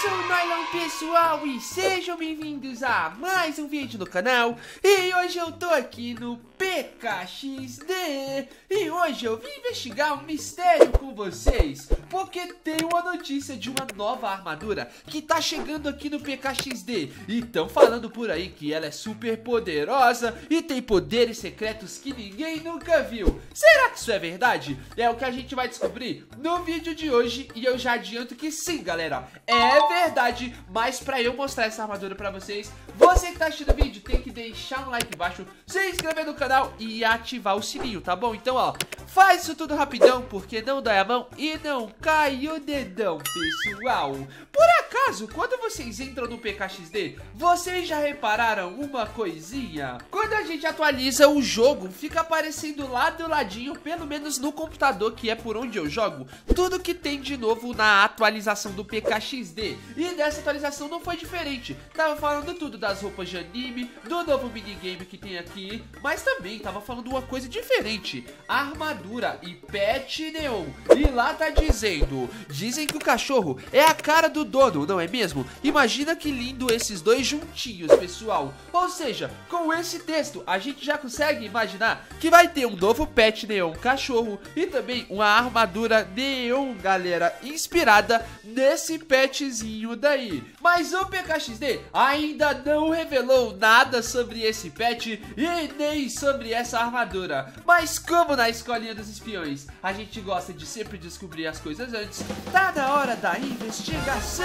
sou o Nylon pessoal e sejam bem-vindos a mais um vídeo no canal. E hoje eu tô aqui no PKXD E hoje eu vim investigar um mistério com vocês Porque tem uma notícia de uma nova armadura que tá chegando aqui no PKXD E estão falando por aí que ela é super poderosa e tem poderes secretos que ninguém nunca viu. Será que isso é verdade? É o que a gente vai descobrir no vídeo de hoje E eu já adianto que sim, galera. É verdade, mas pra eu mostrar essa armadura pra vocês Você que tá assistindo o vídeo tem que deixar um like embaixo Se inscrever no canal e ativar o sininho, tá bom? Então, ó, faz isso tudo rapidão Porque não dói a mão e não cai o dedão, pessoal. Por acaso, quando vocês entram no PKXD Vocês já repararam uma coisinha? Quando a gente atualiza o jogo Fica aparecendo lá do ladinho Pelo menos no computador, que é por onde eu jogo Tudo que tem de novo na atualização do PKXD E dessa atualização não foi diferente. Tava falando tudo das roupas de anime Do novo minigame que tem aqui Mas também tava falando uma coisa diferente. Armadura e pet neon E lá tá dizendo Dizem que o cachorro é a cara do dono, não é mesmo? Imagina que lindo esses dois juntinhos, pessoal. Ou seja, com esse texto a gente já consegue imaginar Que vai ter um novo pet neon cachorro E também uma armadura neon, galera Inspirada nesse petzinho daí. Mas o PKXD ainda não revelou nada sobre esse pet E nem sobre essa armadura. Mas como na escolinha dos espiões. A gente gosta de sempre descobrir as coisas antes. Tá na hora da investigação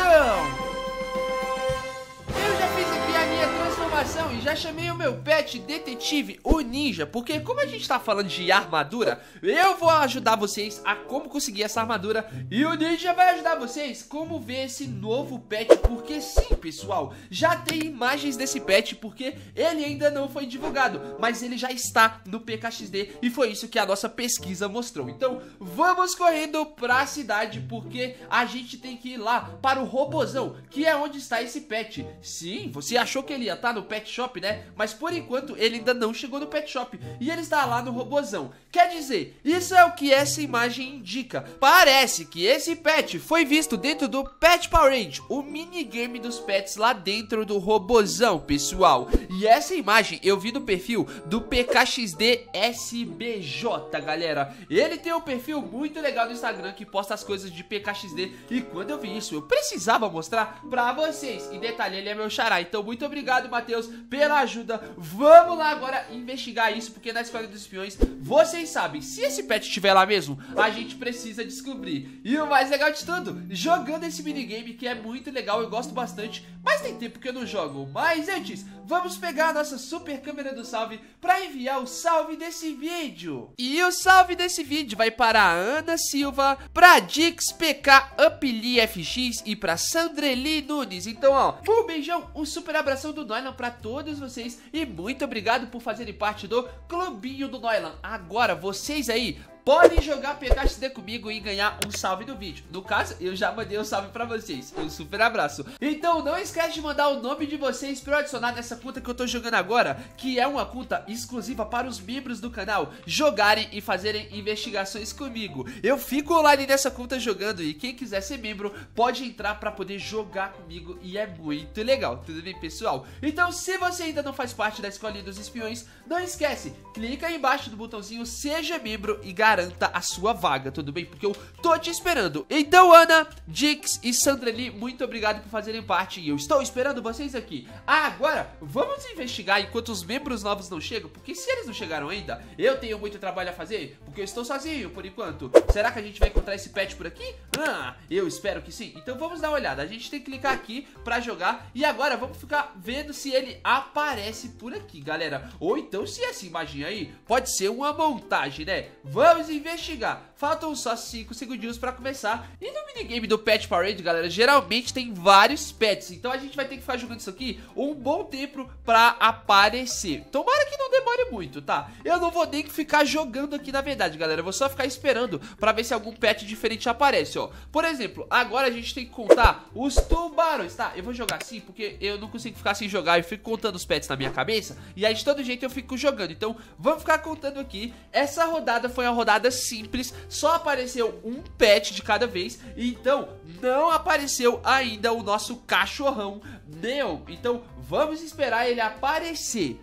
e já chamei o meu pet detetive, o Ninja, porque como a gente tá falando de armadura, eu vou ajudar vocês a como conseguir essa armadura e o Ninja vai ajudar vocês como ver esse novo pet, porque sim, pessoal, já tem imagens desse pet, porque ele ainda não foi divulgado, mas ele já está no PKXD e foi isso que a nossa pesquisa mostrou. Então, vamos correndo pra cidade, porque a gente tem que ir lá para o Robozão, que é onde está esse pet. Sim, você achou que ele ia estar no pet shop, né? Mas por enquanto ele ainda não chegou no pet shop e ele está lá no robozão. Quer dizer, isso é o que essa imagem indica. Parece que esse pet foi visto dentro do Pet Parade, o minigame dos pets lá dentro do robozão, pessoal. E essa imagem eu vi no perfil do PKXD SBJ, galera. Ele tem um perfil muito legal no Instagram que posta as coisas de PKXD e quando eu vi isso eu precisava mostrar pra vocês. E detalhe, ele é meu xará. Então, muito obrigado, Matheus, pela ajuda. Vamos lá agora investigar isso, porque na Escola dos Espiões, vocês sabem, se esse pet estiver lá mesmo, a gente precisa descobrir. E o mais legal de tudo, jogando esse minigame, que é muito legal, eu gosto bastante, mas tem tempo que eu não jogo. Mas antes, vamos pegar a nossa super câmera do salve para enviar o salve desse vídeo. E o salve desse vídeo vai para a Ana Silva, pra Dix PK Upli FX e pra Sandreli Nunes. Então, ó, um beijão, um super abração do Noilan pra todos vocês e muito obrigado por fazerem parte do Clubinho do Noilan. Agora, vocês aí podem jogar PKXD comigo e ganhar um salve no vídeo. No caso, eu já mandei um salve pra vocês. Um super abraço. Então, não esquece de mandar o nome de vocês pra eu adicionar nessa conta que eu tô jogando agora, que é uma conta exclusiva para os membros do canal jogarem e fazerem investigações comigo. Eu fico online nessa conta jogando e quem quiser ser membro pode entrar pra poder jogar comigo e é muito legal. Tudo bem, pessoal? Então, se você ainda não faz parte da Escolinha dos Espiões, não esquece, clica aí embaixo do botãozinho Seja Membro e garanta garanta a sua vaga, tudo bem? Porque eu tô te esperando. Então, Ana, Dix e Sandreli, muito obrigado por fazerem parte e eu estou esperando vocês aqui. Ah, agora, vamos investigar enquanto os membros novos não chegam, porque se eles não chegaram ainda, eu tenho muito trabalho a fazer, porque eu estou sozinho por enquanto. Será que a gente vai encontrar esse pet por aqui? Ah, eu espero que sim. Então vamos dar uma olhada. A gente tem que clicar aqui pra jogar e agora vamos ficar vendo se ele aparece por aqui, galera. Ou então se essa imagem aí pode ser uma montagem, né? Vamos investigar. Faltam só 5 segundinhos pra começar. E no minigame do Pet Parade, galera, geralmente tem vários pets. Então a gente vai ter que ficar jogando isso aqui um bom tempo pra aparecer. Tomara que não demore muito, tá? Eu não vou nem ficar jogando aqui, na verdade, galera. Eu vou só ficar esperando pra ver se algum pet diferente aparece, ó. Por exemplo, agora a gente tem que contar os tubarões, tá? Eu vou jogar assim porque eu não consigo ficar sem jogar. Eu fico contando os pets na minha cabeça. E aí, de todo jeito, eu fico jogando. Então, vamos ficar contando aqui. Essa rodada foi a rodada rodada simples, só apareceu um pet de cada vez, então não apareceu ainda o nosso cachorrão Neon. Então vamos esperar ele aparecer.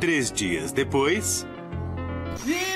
Três dias depois. E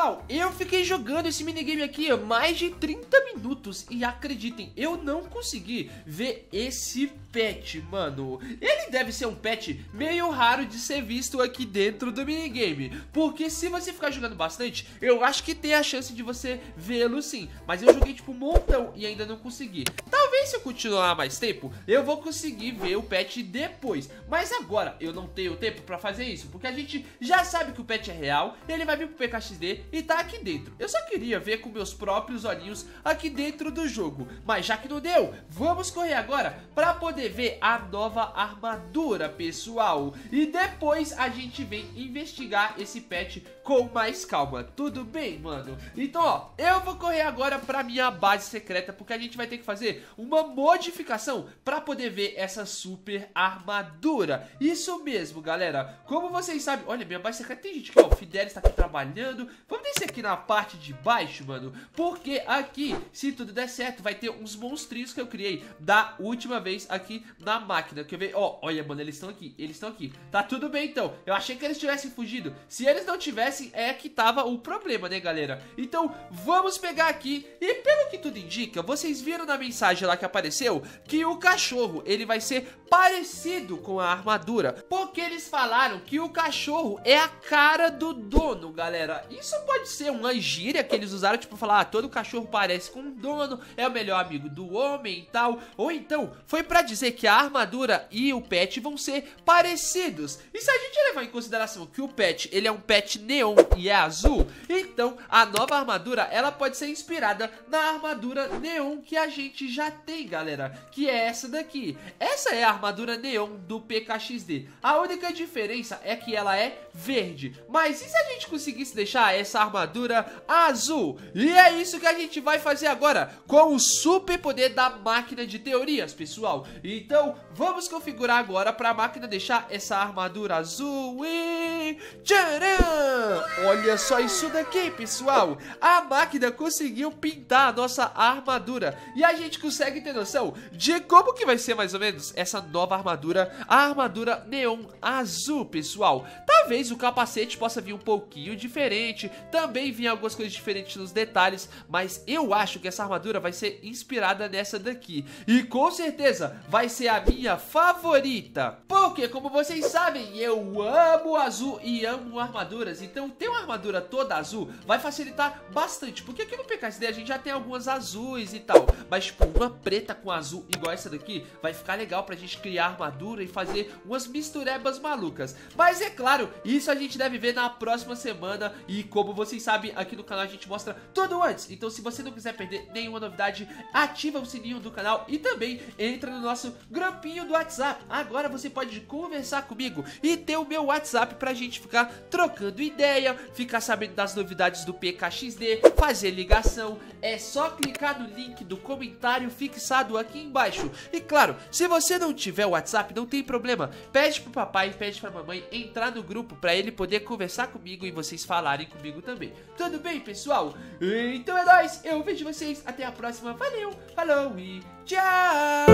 pessoal, eu fiquei jogando esse minigame aqui mais de 30 minutos e acreditem, eu não consegui ver esse pet, mano. Ele deve ser um pet meio raro de ser visto aqui dentro do minigame, porque se você ficar jogando bastante, eu acho que tem a chance de você vê-lo sim, mas eu joguei tipo um montão e ainda não consegui. Talvez se eu continuar mais tempo, eu vou conseguir ver o pet depois, mas agora eu não tenho tempo pra fazer isso, porque a gente já sabe que o pet é real, ele vai vir pro PKXD e tá aqui dentro. Eu só queria ver com meus próprios olhinhos aqui dentro do jogo, mas já que não deu, vamos correr agora poder poder ver a nova armadura, pessoal. E depois a gente vem investigar esse pet com mais calma. Tudo bem, mano? Então, ó, eu vou correr agora pra minha base secreta, porque a gente vai ter que fazer uma modificação pra poder ver essa super armadura. Isso mesmo, galera. Como vocês sabem... Olha, minha base secreta tem gente que, ó, o Fidelis tá aqui trabalhando. Vamos descer aqui na parte de baixo, mano, porque aqui, se tudo der certo, vai ter uns monstrinhos que eu criei da última vez aqui aqui na máquina. Quer ver? Ó, oh, olha, mano, eles estão aqui. Eles estão aqui. Tá tudo bem, então. Eu achei que eles tivessem fugido. Se eles não tivessem, é que tava o problema, né, galera? Então, vamos pegar aqui. E pelo que tudo indica, vocês viram na mensagem lá que apareceu que o cachorro, ele vai ser parecido com a armadura. Porque eles falaram que o cachorro é a cara do dono, galera. Isso pode ser uma gíria que eles usaram, tipo, falar, ah, todo cachorro parece com o dono, é o melhor amigo do homem e tal. Ou então, foi pra dizer que a armadura e o pet vão ser parecidos. E se a gente levar em consideração que o pet ele é um pet neon e é azul, então a nova armadura ela pode ser inspirada na armadura neon que a gente já tem, galera, que é essa daqui. Essa é a armadura neon do PKXD. A única diferença é que ela é verde. Mas e se a gente conseguisse deixar essa armadura azul? E é isso que a gente vai fazer agora com o super poder da máquina de teorias, pessoal. Então, vamos configurar agora para a máquina deixar essa armadura azul e... Tcharam! Olha só isso daqui, pessoal! A máquina conseguiu pintar a nossa armadura e a gente consegue ter noção de como que vai ser mais ou menos essa nova armadura, a armadura neon azul, pessoal. Talvez o capacete possa vir um pouquinho diferente, também vir algumas coisas diferentes nos detalhes, mas eu acho que essa armadura vai ser inspirada nessa daqui. E com certeza vai ser a minha favorita. Porque, como vocês sabem, eu amo azul e amo armaduras. Então, ter uma armadura toda azul vai facilitar bastante. Porque aqui no PKSD a gente já tem algumas azuis e tal. Mas, tipo, uma preta com azul igual essa daqui vai ficar legal pra gente criar armadura e fazer umas misturebas malucas. Mas, é claro, isso a gente deve ver na próxima semana. E, como vocês sabem, aqui no canal a gente mostra tudo antes. Então, se você não quiser perder nenhuma novidade, ativa o sininho do canal e também entra no nosso grupinho do WhatsApp. Agora você pode conversar comigo e ter o meu WhatsApp pra gente ficar trocando ideia, ficar sabendo das novidades do PKXD, fazer ligação. É só clicar no link do comentário fixado aqui embaixo. E claro, se você não tiver o WhatsApp, não tem problema. Pede pro papai, pede pra mamãe entrar no grupo pra ele poder conversar comigo e vocês falarem comigo também. Tudo bem, pessoal? Então é nóis, eu vejo vocês até a próxima. Valeu, falou e tchau!